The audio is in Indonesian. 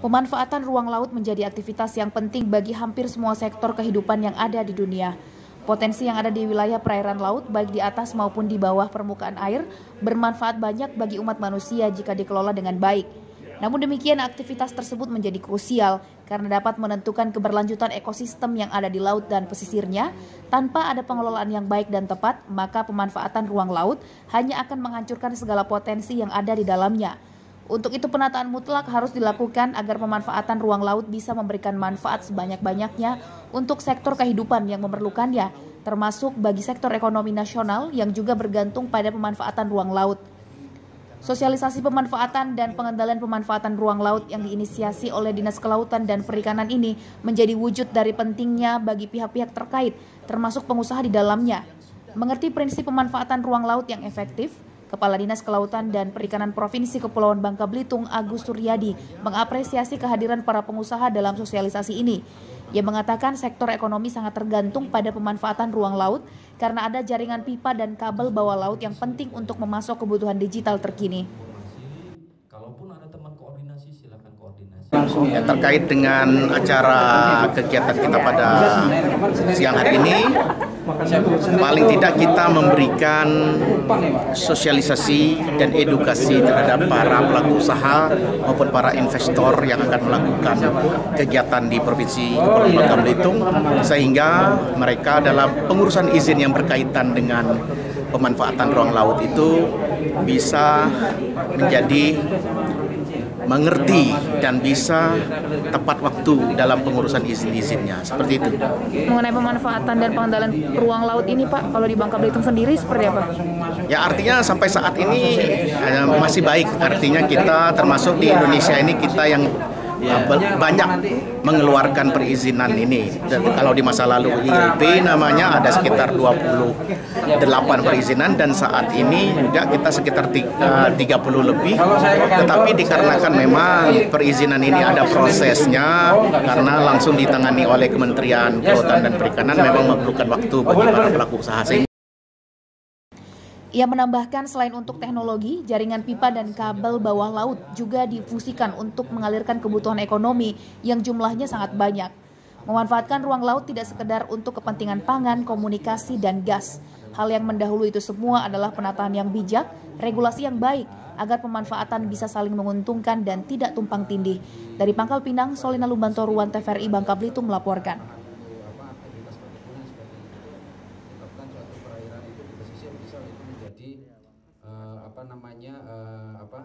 Pemanfaatan ruang laut menjadi aktivitas yang penting bagi hampir semua sektor kehidupan yang ada di dunia. Potensi yang ada di wilayah perairan laut, baik di atas maupun di bawah permukaan air, bermanfaat banyak bagi umat manusia jika dikelola dengan baik. Namun demikian, aktivitas tersebut menjadi krusial karena dapat menentukan keberlanjutan ekosistem yang ada di laut dan pesisirnya. Tanpa ada pengelolaan yang baik dan tepat, maka pemanfaatan ruang laut hanya akan menghancurkan segala potensi yang ada di dalamnya. Untuk itu penataan mutlak harus dilakukan agar pemanfaatan ruang laut bisa memberikan manfaat sebanyak-banyaknya untuk sektor kehidupan yang memerlukannya, termasuk bagi sektor ekonomi nasional yang juga bergantung pada pemanfaatan ruang laut. Sosialisasi pemanfaatan dan pengendalian pemanfaatan ruang laut yang diinisiasi oleh Dinas Kelautan dan Perikanan ini menjadi wujud dari pentingnya bagi pihak-pihak terkait, termasuk pengusaha di dalamnya. Mengerti prinsip pemanfaatan ruang laut yang efektif, Kepala Dinas Kelautan dan Perikanan Provinsi Kepulauan Bangka Belitung Agus Suryadi mengapresiasi kehadiran para pengusaha dalam sosialisasi ini. Ia mengatakan sektor ekonomi sangat tergantung pada pemanfaatan ruang laut karena ada jaringan pipa dan kabel bawah laut yang penting untuk memasok kebutuhan digital terkini. Kalaupun ada teman koordinasi silakan koordinasi. Ya, terkait dengan acara kegiatan kita pada siang hari ini paling tidak kita memberikan sosialisasi dan edukasi terhadap para pelaku usaha maupun para investor yang akan melakukan kegiatan di Provinsi Kepulauan Bangka Belitung sehingga mereka dalam pengurusan izin yang berkaitan dengan pemanfaatan ruang laut itu bisa menjadi mengerti dan bisa tepat waktu dalam pengurusan izin-izinnya seperti itu. Mengenai pemanfaatan dan pengendalian ruang laut ini Pak, kalau di Bangka Belitung sendiri seperti apa? Ya artinya sampai saat ini eh, masih baik. Artinya kita termasuk di Indonesia ini kita yang uh, banyak mengeluarkan perizinan ini. Dan kalau di masa lalu ILP namanya ada sekitar 28 perizinan dan saat ini juga kita sekitar 30 lebih. Tetapi dikarenakan memang perizinan ini ada prosesnya karena langsung ditangani oleh Kementerian Kelautan dan Perikanan memang memerlukan waktu bagi para pelaku usaha. Ia menambahkan selain untuk teknologi, jaringan pipa dan kabel bawah laut juga difungsikan untuk mengalirkan kebutuhan ekonomi yang jumlahnya sangat banyak. Memanfaatkan ruang laut tidak sekedar untuk kepentingan pangan, komunikasi, dan gas. Hal yang mendahului itu semua adalah penataan yang bijak, regulasi yang baik, agar pemanfaatan bisa saling menguntungkan dan tidak tumpang tindih. Dari Pangkal Pinang, Solina Lumbanto Ruan TVRI Bangka Belitung melaporkan. itu menjadi uh, apa namanya uh, apa